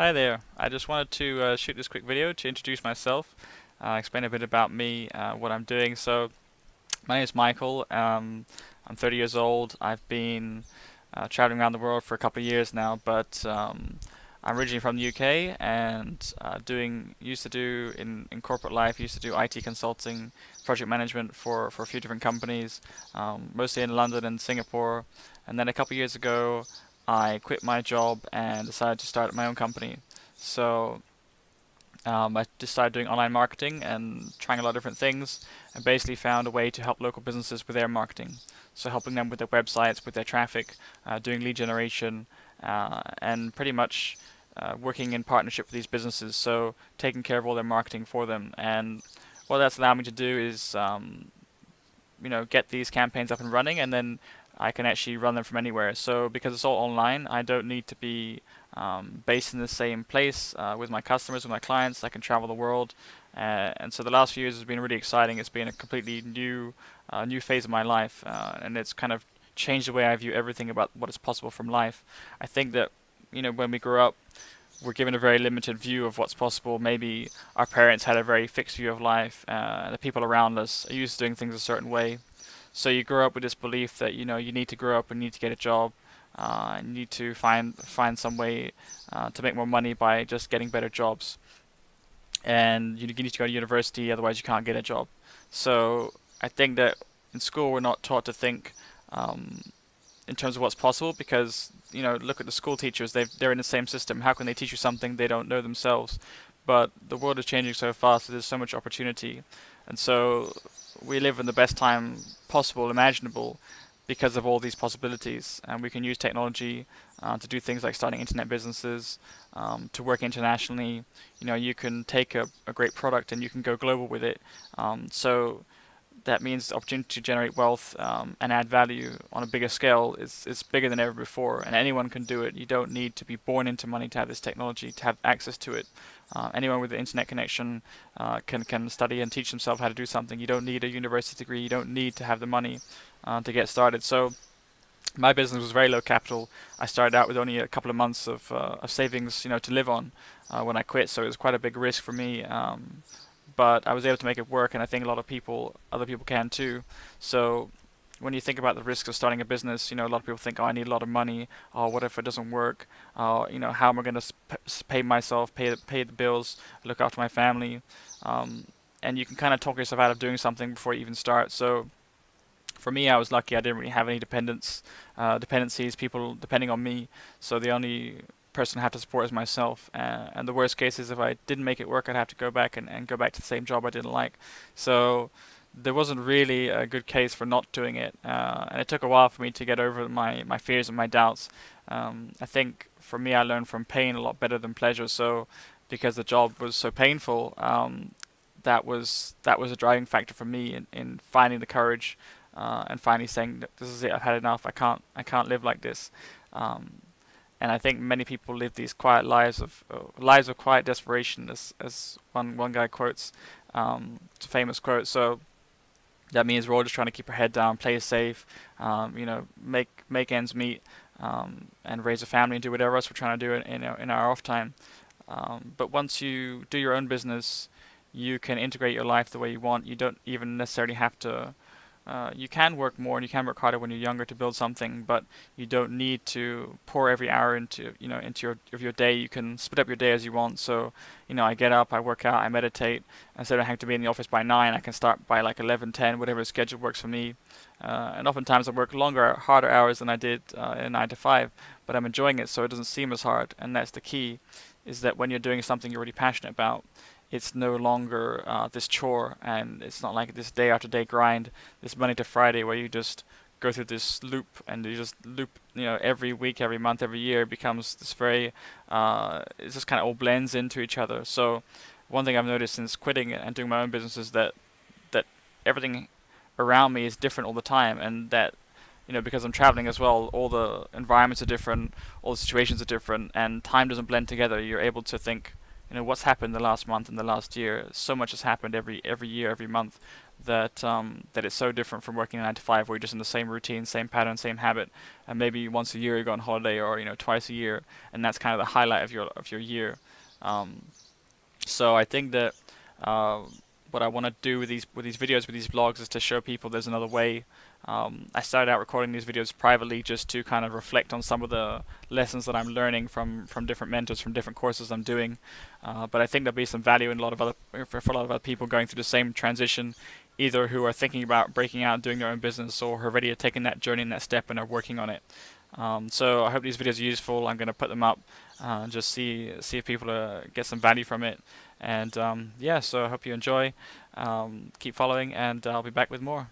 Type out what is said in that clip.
Hi there. I just wanted to uh, shoot this quick video to introduce myself, uh, explain a bit about me, uh, what I'm doing. So, my name is Michael. Um, I'm 30 years old. I've been uh, traveling around the world for a couple of years now, but um, I'm originally from the UK and uh, doing used to do in, in corporate life used to do IT consulting, project management for, for a few different companies, um, mostly in London and Singapore. And then a couple of years ago, I quit my job and decided to start my own company. So um, I just started doing online marketing and trying a lot of different things and basically found a way to help local businesses with their marketing. So helping them with their websites, with their traffic, uh, doing lead generation, uh, and pretty much uh, working in partnership with these businesses. So taking care of all their marketing for them. And what that's allowed me to do is, um, you know, get these campaigns up and running and then I can actually run them from anywhere. So because it's all online, I don't need to be um, based in the same place uh, with my customers, with my clients. I can travel the world, uh, and so the last few years has been really exciting. It's been a completely new, uh, new phase of my life, uh, and it's kind of changed the way I view everything about what is possible from life. I think that you know when we grow up, we're given a very limited view of what's possible. Maybe our parents had a very fixed view of life. Uh, the people around us are used to doing things a certain way. So you grow up with this belief that you know you need to grow up and need to get a job, uh, and need to find find some way uh, to make more money by just getting better jobs. And you, you need to go to university, otherwise you can't get a job. So I think that in school we're not taught to think um, in terms of what's possible because you know look at the school teachers they they're in the same system how can they teach you something they don't know themselves but the world is changing so fast there's so much opportunity and so we live in the best time possible, imaginable, because of all these possibilities. And we can use technology uh, to do things like starting internet businesses, um, to work internationally. You know, you can take a, a, great product and you can go global with it. Um, so that means the opportunity to generate wealth um, and add value on a bigger scale is, is bigger than ever before, and anyone can do it. You don't need to be born into money to have this technology, to have access to it. Uh, anyone with an internet connection uh, can, can study and teach themselves how to do something. You don't need a university degree, you don't need to have the money uh, to get started. So my business was very low capital. I started out with only a couple of months of, uh, of savings, you know, to live on uh, when I quit. So it was quite a big risk for me. Um, but I was able to make it work, and I think a lot of people, other people can too. So when you think about the risks of starting a business, you know, a lot of people think, oh, I need a lot of money. Oh, what if it doesn't work? Oh, you know, how am I going to pay myself, pay pay the bills, look after my family? Um, and you can kind of talk yourself out of doing something before you even start. So for me, I was lucky. I didn't really have any dependents, uh, dependencies, people depending on me. So the only person I have to support is myself. Uh, and the worst case is if I didn't make it work, I'd have to go back and, and go back to the same job I didn't like. So there wasn't really a good case for not doing it. Uh, and it took a while for me to get over my, my fears and my doubts. Um, I think for me, I learned from pain a lot better than pleasure. So because the job was so painful, um, that was that was a driving factor for me in, in finding the courage uh, and finally saying, "This is it. I've had enough. I can't I can't live like this." Um, and I think many people live these quiet lives of uh, lives of quiet desperation, as as one one guy quotes. Um, it's a famous quote. So that means we're all just trying to keep our head down, play safe, um, you know, make make ends meet, um, and raise a family and do whatever else we're trying to do in in our, in our off time. Um, but once you do your own business, you can integrate your life the way you want. You don't even necessarily have to uh, you can work more and you can work harder when you're younger to build something, but you don't need to pour every hour into you know into your of your day. You can split up your day as you want. So you know, I get up, I work out, I meditate. Instead of having to be in the office by nine, I can start by like 11, 10, whatever schedule works for me. Uh, and oftentimes I work longer, harder hours than I did uh, in nine to five, but I'm enjoying it, so it doesn't seem as hard. And that's the key, is that when you're doing something you're really passionate about, it's no longer uh, this chore and it's not like this day after day grind, this Monday to Friday where you just go through this loop and you just loop, you know, every week, every month, every year becomes this very, uh, it just kind of all blends into each other. So one thing I've noticed since quitting and doing my own business is that that everything around me is different all the time and that you know because I'm traveling as well all the environments are different all the situations are different and time doesn't blend together you're able to think you know what's happened the last month and the last year. So much has happened every every year, every month that um, that it's so different from working nine to five, where you're just in the same routine, same pattern, same habit, and maybe once a year you go on holiday, or you know twice a year, and that's kind of the highlight of your of your year. Um, so I think that uh, what I want to do with these with these videos, with these vlogs, is to show people there's another way. Um, I started out recording these videos privately just to kind of reflect on some of the lessons that I'm learning from from different mentors, from different courses I'm doing. Uh, but I think there'll be some value in a lot of other for, for a lot of other people going through the same transition, either who are thinking about breaking out, doing their own business, or who already taken that journey and that step and are working on it. Um, so I hope these videos are useful. I'm going to put them up, uh, just see see if people uh, get some value from it. And um, yeah, so I hope you enjoy. Um, keep following, and I'll be back with more.